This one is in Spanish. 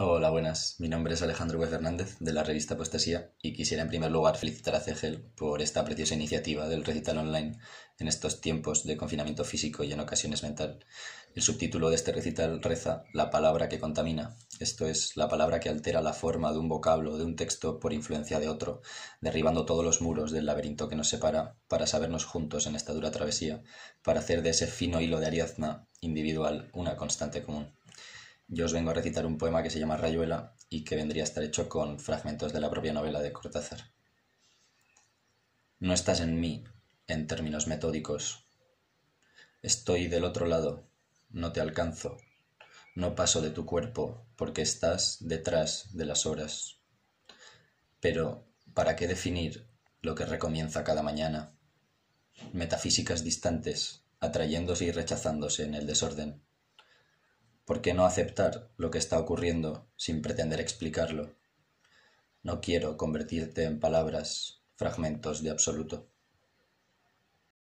Hola, buenas. Mi nombre es Alejandro Huez Hernández de la revista Postesía y quisiera en primer lugar felicitar a CEGEL por esta preciosa iniciativa del recital online en estos tiempos de confinamiento físico y en ocasiones mental. El subtítulo de este recital reza La palabra que contamina, esto es, la palabra que altera la forma de un vocablo o de un texto por influencia de otro, derribando todos los muros del laberinto que nos separa para sabernos juntos en esta dura travesía, para hacer de ese fino hilo de Ariadna individual una constante común. Yo os vengo a recitar un poema que se llama Rayuela y que vendría a estar hecho con fragmentos de la propia novela de Cortázar. No estás en mí, en términos metódicos. Estoy del otro lado, no te alcanzo. No paso de tu cuerpo porque estás detrás de las horas. Pero, ¿para qué definir lo que recomienza cada mañana? Metafísicas distantes, atrayéndose y rechazándose en el desorden ¿Por qué no aceptar lo que está ocurriendo sin pretender explicarlo? No quiero convertirte en palabras, fragmentos de absoluto.